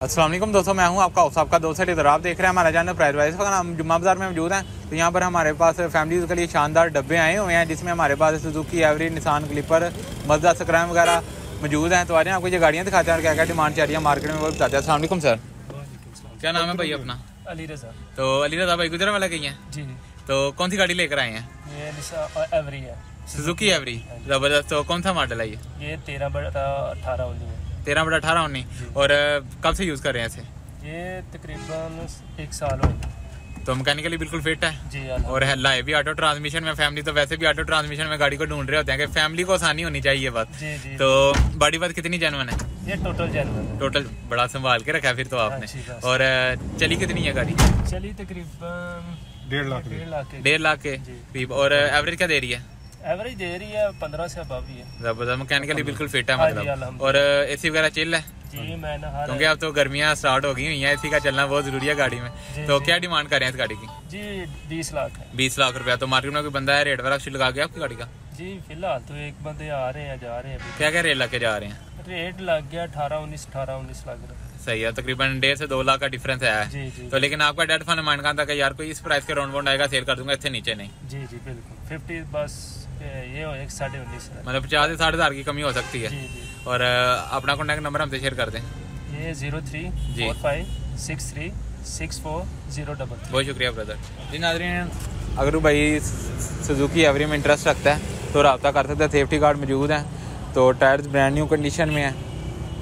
वालेकुम दोस्तों मैं हूँ आपका उस आपका दोस्त इधर। आप देख रहे हैं हमारा प्राइस वाइज अगर हम जुम्मा बाज़ार में मौजूद हैं। तो यहाँ पर हमारे पास फैमिलीज़ के लिए शानदार डब्बे आए हुए हैं जिसमें हमारे पास Suzuki Every Nissan Clipper Mazda Scrum वगैरह मौजूद हैं। तो आ जाए आपको ये गाड़ियाँ दिखाते हैं और क्या क्या डिमांड चल रही है मार्केट में वो बताते हैं। असल सर क्या नाम है भाई अपना? अली रजा तो अली रजा भाई गुजरा वाला कहीं है? तो कौन सी गाड़ी लेकर आए हैं? एवरी है। सुजुकी एवरी ज़बरदस्त। तो कौन सा मॉडल है ये? तेरह बड़ा अठारह है। तेरह बटा अठारह उन्नीस। और कब से यूज़ कर रहे हैं इसे ये तकरीबन एक साल हो गया। तो मैकेनिकली बिल्कुल फिट है? जी और है लाए भी ऑटो ट्रांसमिशन में फैमिली तो वैसे भी ऑटो ट्रांसमिशन में गाड़ी को ढूंढ रहे होते हैं कि फैमिली को आसानी होनी चाहिए बात जी जी। तो बॉडी बात कितनी जेनवन है? ये टोटल जनरल टोटल बड़ा संभाल के रखा है फिर तो आपने। और चली कितनी है गाड़ी? चली तकरीबन डेढ़ लाख डेढ़ लाख के। करीब। और एवरेज क्या दे रही है? एवरेज दे रही है पंद्रह से अबव ही है। ज़बरदस्त मैकेनिकली बिल्कुल फिट है हाँ मतलब। और एसी वगैरह चिल है? जी मैंने क्योंकि अब तो गर्मियाँ स्टार्ट हो गई हुई हैं एसी का चलना बहुत ज़रूरी है गाड़ी में। तो क्या डिमांड कर रहे हैं इस गाड़ी की? जी बीस लाख है। बीस लाख रुपया। तो मार्केट में कोई बंदा है रेट वगैरह लगा गया आपकी गाड़ी का? जी फ़िलहाल तो एक बंदे आ रहे हैं जा रहे हैं क्या क्या रेट लग के जा रहे हैं? रेट लग गया अठारह उन्नीस अठारह उन्नीस लग रहा है सही है तकरीबन डेढ़ से दो लाख का डिफरेंस आया है। जी जी तो लेकिन आपका डेट फंड माइंड का था कि यार कोई इस प्राइस के राउंड बाउंड आएगा सेल कर दूँगा इससे नीचे नहीं। जी जी बिल्कुल। फिफ्टी बस ये एक साढ़े उन्नीस मतलब पचास से साठ हज़ार की कमी हो सकती है। जी जी। और अपना कॉन्टैक्ट नंबर हमसे शेयर कर दें। ये ज़ीरो थ्री जी। Five six three six four zero double बहुत शुक्रिया ब्रदर जी नाजरीन अगर भाई सुजुकी एवरी में इंटरेस्ट रखता है तो रब्ता कर सकता है। सेफ्टी गार्ड मौजूद है। तो टायर्स ब्रांड न्यू कंडीशन में है।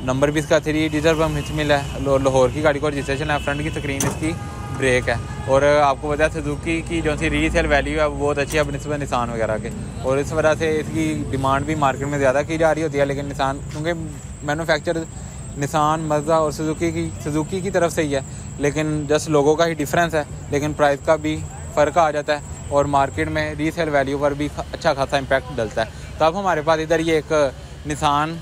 नंबर भी इसका थ्री डीजल पम्प मिल है। लाहौर की गाड़ी को रजिस्ट्रेशन है। फ्रंट की स्क्रीन इसकी। ब्रेक है। और आपको पता है सुजुकी की जो सी रीसेल वैल्यू है, वो बहुत अच्छी है बनस्बत निशान वगैरह के। और इस वजह से इसकी डिमांड भी मार्केट में ज़्यादा की जा रही होती है, लेकिन निशान क्योंकि मैनुफैक्चर निशान मजदा और सुजुकी की सुजुकी की तरफ़ से ही है। लेकिन जस्ट लोगों का ही डिफरेंस है, लेकिन प्राइस का भी फ़र्क आ जाता है और मार्केट में रीसेल वैल्यू पर भी अच्छा खासा इम्पैक्ट डलता है। तो अब हमारे पास इधर ये एक निशान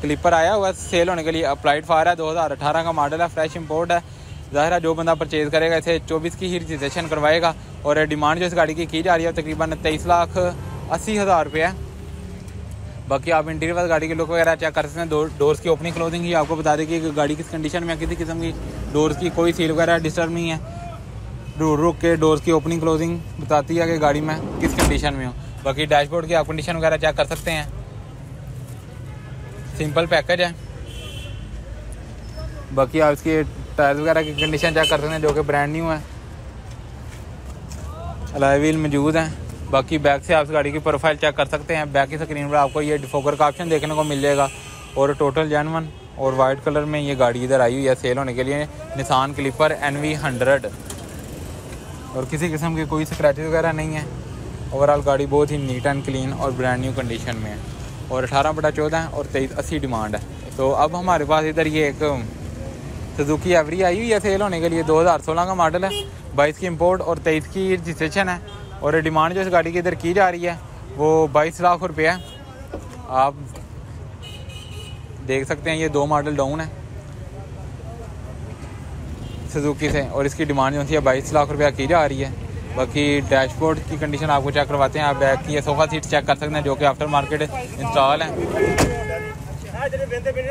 क्लिपर आया हुआ सेल होने के लिए अप्लाइड फायर है 2018 का मॉडल है फ्रेश इंपोर्ट है। ज़ाहिर जो बंदा परचेज करेगा, इसे 24 की ही रजिस्ट्रेशन करवाएगा और डिमांड जो इस गाड़ी की की जा रही है तकरीबन तेईस लाख अस्सी हज़ार रुपये है। बाकी आप इंटीरियर वाली गाड़ी के लुक वगैरह चेक कर सकते हैं। डोर्स की ओपनिंग क्लोजिंग ही आपको बता दें कि गाड़ी किस कंडीशन में किसी किस्म की डोर्स की कोई सील वगैरह डिस्टर्ब नहीं है। रुक रुक के डोर्स की ओपनिंग क्लोजिंग बताती है कि गाड़ी में किस कंडीशन में हो। बाकी डैशबोर्ड की आप कंडीशन वगैरह चेक कर सकते हैं। सिंपल पैकेज है। बाकी आप इसके टायर्स वगैरह की कंडीशन चेक कर सकते हैं जो कि ब्रांड न्यू है। अलॉय व्हील मौजूद हैं। बाकी बैक से आप गाड़ी की प्रोफ़ाइल चेक कर सकते हैं। बैक की स्क्रीन पर आपको ये डिफोकर का ऑप्शन देखने को मिल जाएगा। और टोटल जैनवन और वाइट कलर में ये गाड़ी इधर आई हुई है सेल होने के लिए निशान क्लिपर एन वी हंड्रेड और किसी किस्म की कोई स्क्रैचेस वगैरह नहीं है। ओवरऑल गाड़ी बहुत ही नीट एंड क्लीन और ब्रांड न्यू कंडीशन में है। और अठारह बटा चौदह और तेईस अस्सी डिमांड है। तो अब हमारे पास इधर ये एक सुजुकी एवरी आई हुई है सेल होने के लिए। 2016 का मॉडल है, बाईस की इंपोर्ट और तेईस की रजिस्ट्रेशन है। और डिमांड जो इस गाड़ी की इधर की जा रही है, वो बाईस लाख रुपये है। आप देख सकते हैं, ये दो मॉडल डाउन है। सुजुकी से, और इसकी डिमांड जो है बाईस लाख रुपया की जा रही है। बाकी डैशबोर्ड की कंडीशन आपको चेक करवाते हैं। आप बैक की सोफ़ा सीट चेक कर सकते हैं, जो कि आफ्टर मार्केट इंस्टॉल है।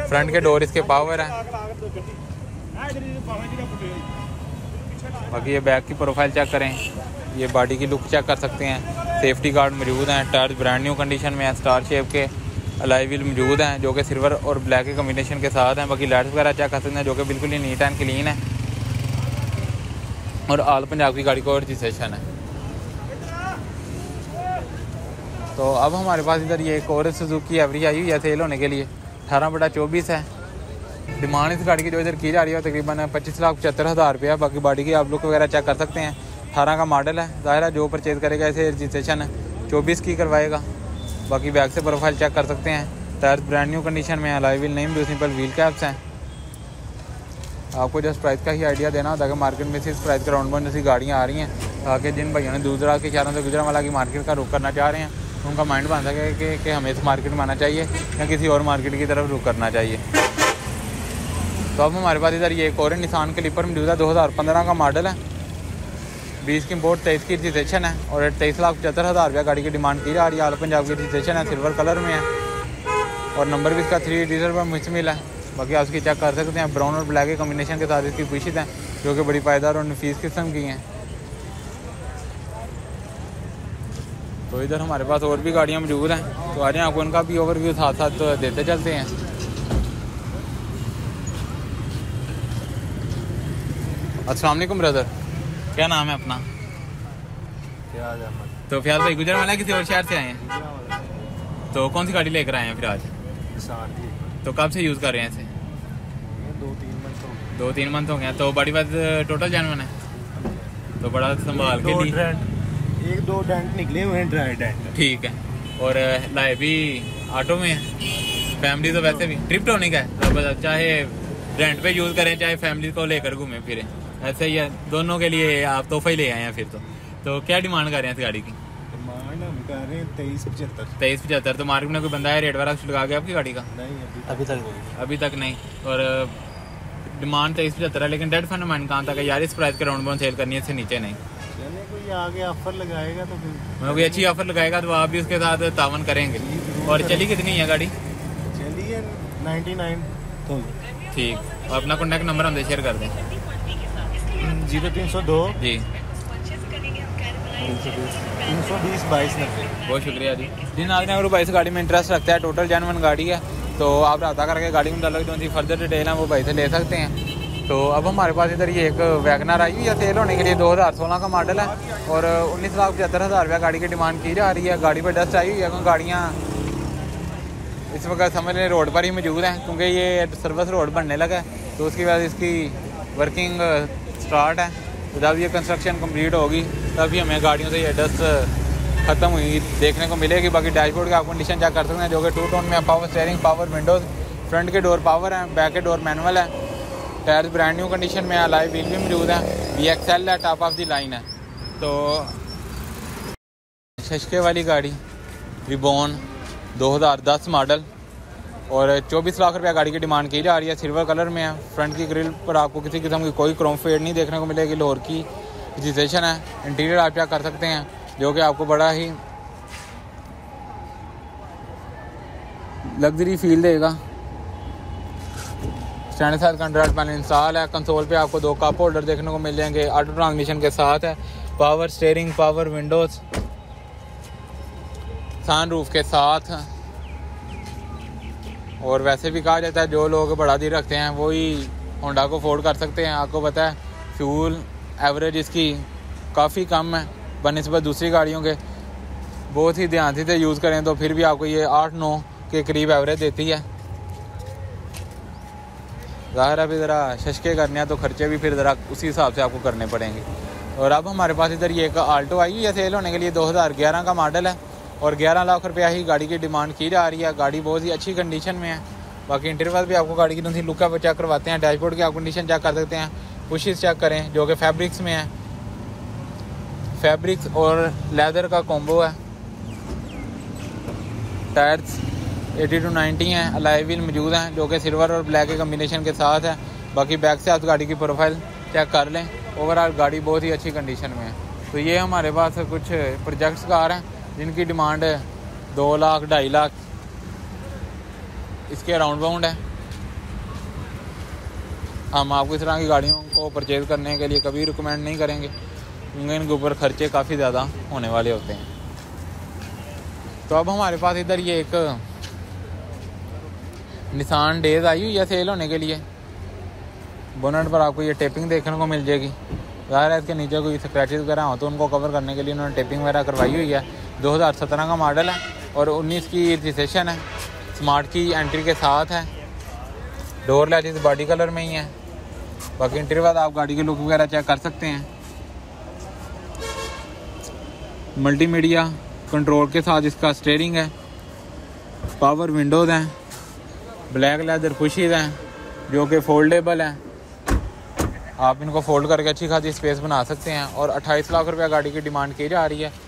फ्रंट के डोर इसके पावर है। बाकी ये बैक की प्रोफ़ाइल चेक करें। ये बॉडी की लुक चेक कर सकते हैं। सेफ्टी गार्ड मौजूद हैं। टायर ब्रांड न्यू कंडीशन में है, स्टार शेप के अलाई व्हील मौजूद हैं, जो कि सिल्वर और ब्लैक के कम्बिनेशन के साथ हैं। बाकी लाइट्स वगैरह चेक कर सकते हैं, जो कि बिल्कुल ही नीट एंड क्लीन है। और आल पंजाब की गाड़ी को रजिस्ट्रेशन है। तो अब हमारे पास इधर ये एक और सुजुकी एवरी आई हुई है सेल होने के लिए। अठारह बटा चौबीस है। डिमांड इस गाड़ी की जो इधर की जा रही है, तकरीबन पच्चीस लाख पचहत्तर हज़ार रुपया बाकी गाड़ी की आप लुक वगैरह चेक कर सकते हैं। अठारह का मॉडल है। ज़ाहिर है, जो परचेज करेगा इसे रजिस्ट्रेशन है चौबीस की करवाएगा। बाकी बैग से प्रोफ़ाइल चेक कर सकते हैं। टायर ब्रांड न्यू कंडीशन में है अलाई व्हील नहीं भी सिंपल व्हील कैप्स हैं। आपको जस्ट प्राइस का ही आइडिया देना होता है कि मार्केट में से इस प्राइस के राउंड वन जैसी गाड़ियाँ आ रही हैं। ताकि जिन भाइयों ने दराज के शहरों से गुजरा वाला की मार्केट का रुख करना चाह रहे हैं, उनका माइंड बन सके कि हमें इस मार्केट में आना चाहिए या किसी और मार्केट की तरफ़ रुख करना चाहिए। तो अब हमारे पास इधर ये एक और निशान क्लिपर मौजूद है, दो हज़ार पंद्रह का मॉडल है। बीस की बोर्ड तेईस की रजिस्ट्रेशन है और तेईस लाख पचहत्तर हज़ार रुपया गाड़ी की डिमांड की जा रही है। आल पंजाब की रजिस्ट्रेशन है सिल्वर कलर में है। और नंबर भी इसका थ्री डीजल पर मुश्तमिल है। बाकी आप इसकी चेक कर सकते हैं। ब्राउन और ब्लैक के कम्बिनेशन के साथ इसकी पुशित हैं, जो कि बड़ी पायदार और नफीस किस्म की हैं। तो इधर हमारे पास और भी गाड़ियाँ मौजूद हैं। तो आ जाए आपको उनका भी ओवरव्यू साथ साथ तो देते चलते हैं। अस्सलाम वालेकुम ब्रदर क्या नाम है अपना? तो फियाज भाई गुजर वाला किसी और शहर से आए हैं? तो कौन सी गाड़ी लेकर आए हैं फिर आज? तो कब से यूज़ कर रहे हैं इसे? दो तीन मंथ हो गए। दो तीन मंथ हो गए हैं। तो बड़ी बात टोटल जानवन है? तो बड़ा संभाल के लिए एक दो डेंट निकले हुए हैं ड्राई डेंट ठीक है। और लाए भी ऑटो में? है फैमिली तो वैसे भी। ट्रिप टोनिक है चाहे रेंट पे यूज़ करें चाहे फैमिली को लेकर घूमें फिरें। ऐसे ही है दोनों के लिए आप तोहफा ही ले आए हैं फिर तो। तो क्या डिमांड कर रहे हैं इस गाड़ी की? डिमांड हम कर रहे हैं तेईस पचहत्तर। तेईस पचहत्तर तो मार्केट में कोई बंदा है रेट वाला कुछ लगा गया आपकी गाड़ी का? नहीं अभी अभी तक नहीं। अभी तक नहीं। और डिमांड तेईस पचहत्तर है लेकिन डेड फंड माइंड कहाँ तक है? यार इस प्राइस के राउंड बाउंड सेल करनी है इससे नीचे नहीं। चले कोई आगे ऑफ़र लगाएगा तो फिर मतलब कोई अच्छी ऑफ़र लगाएगा तो आप भी उसके साथ तावन करेंगे। और चली कितनी है गाड़ी? चलिए नाइन्टी नाइन ठीक। और अपना कॉन्टैक्ट नंबर हमसे शेयर कर दें। ज़ीरो तीन सौ दो। जी। तीन सौ बीस बाईस नब्बे। बहुत शुक्रिया जी। जी नाजन अगर भाई गाड़ी में इंटरेस्ट रखता है टोटल जानवन गाड़ी है तो आप रहा करके गाड़ी में डालो जो फर्दर डिटेल है वो भाई से ले सकते हैं। तो अब हमारे पास इधर ये एक वैगनर आई हुई है सेल होने के लिए 2016 का मॉडल है और उन्नीस लाख पचहत्तर हज़ार रुपया गाड़ी की डिमांड की जा रही है। गाड़ी पर डस्ट आई हुई है क्योंकि गाड़ियाँ इस वक्त समझ लें रोड पर ही मौजूद हैं क्योंकि ये सर्विस रोड बनने लगा है तो उसकी वजह से इसकी वर्किंग स्टार्ट है। जब ये कंस्ट्रक्शन कंप्लीट होगी तभी हमें गाड़ियों से ये डस्ट ख़त्म हुई। देखने को मिलेगी। बाकी डैशबोर्ड की आप कंडीशन चेक कर सकते हैं, जो कि टू टोन में power steering power windows front के डोर पावर है बैक के डोर मैनुअल है। टायर्स ब्रांड न्यू कंडीशन में अलाई व्हील भी मौजूद है। वी एक्सएल है टॉप ऑफ़ दी लाइन है। तो शशके वाली गाड़ी रिबोन 2010 मॉडल और 24 लाख रुपया गाड़ी की डिमांड की जा रही है। सिल्वर कलर में है। फ्रंट की ग्रिल पर आपको किसी किस्म की कोई क्रोम फेड नहीं देखने को मिलेगी। लोअर की रजिस्ट्रेशन है। इंटीरियर आप क्या कर सकते हैं, जो कि आपको बड़ा ही लग्जरी फील देगा। स्टैंड साइज़ का अंडर पैनल इंस्टॉल है। कंसोल पे आपको दो कप होल्डर देखने को मिल जाएँगे। ऑटो ट्रांसमिशन के साथ है। Power steering power windows sun roof के साथ और वैसे भी कहा जाता है जो लोग बड़ा दिल रखते हैं वही होंडा को अफोर्ड कर सकते हैं। आपको पता है फ्यूल एवरेज इसकी काफ़ी कम है, बनस्बत दूसरी गाड़ियों के। बहुत ही ध्यान से यूज़ करें तो फिर भी आपको ये आठ, नौ के करीब एवरेज देती है। ज़ाहिर है भी ज़रा शशके करने हैं तो खर्चे भी फिर ज़रा उसी हिसाब से आपको करने पड़ेंगे। और अब हमारे पास इधर ये एक आल्टो आई है सेल होने के लिए 2011 का मॉडल है। और 11 लाख रुपया ही गाड़ी की डिमांड की जा रही है। गाड़ी बहुत ही अच्छी कंडीशन में है। बाकी इंटरवल भी आपको गाड़ी की लुक पर चेक करवाते हैं। डैशबोर्ड की आप कंडीशन चेक कर सकते हैं। पुशिस चेक करें, जो कि फैब्रिक्स में है। फैब्रिक्स और लेदर का कॉम्बो है। टायर्स 80 टू 90 हैं। अलाई व्हील मौजूद हैं, जो कि सिल्वर और ब्लैक के कम्बिनेशन के साथ है। बाकी बैक से आप गाड़ी की प्रोफ़ाइल चेक कर लें। ओवरऑल गाड़ी बहुत ही अच्छी कंडीशन में है। तो ये हमारे पास कुछ प्रोजेक्ट्स कार हैं। जिनकी डिमांड दो लाख, ढाई लाख, इसके अराउंड बाउंड है। हम आपको इस तरह की गाड़ियों को परचेज़ करने के लिए कभी रिकमेंड नहीं करेंगे, क्योंकि इनके ऊपर खर्चे काफ़ी ज़्यादा होने वाले होते हैं। तो अब हमारे पास इधर ये एक निशान डेज़ आई हुई है सेल होने के लिए। बोनट पर आपको ये टेपिंग देखने को मिल जाएगी। ज़ाहिर है इसके नीचे कोई स्क्रैचेज वगैरह हो तो उनको कवर करने के लिए उन्होंने टेपिंग वगैरह करवाई हुई है। 2017 का मॉडल है और 19 की रजिस्ट्रेशन है। स्मार्ट की एंट्री के साथ है। डोर लैचेस बॉडी कलर में ही है। बाकी इंटरव्यू बाद आप गाड़ी की लुक वगैरह चेक कर सकते हैं। मल्टीमीडिया कंट्रोल के साथ इसका स्टेयरिंग है। पावर विंडोज़ हैं। ब्लैक लेदर पुशीज हैं, जो कि फोल्डेबल हैं। आप इनको फोल्ड करके अच्छी खासी स्पेस बना सकते हैं और 28 लाख रुपया गाड़ी की डिमांड की जा रही है।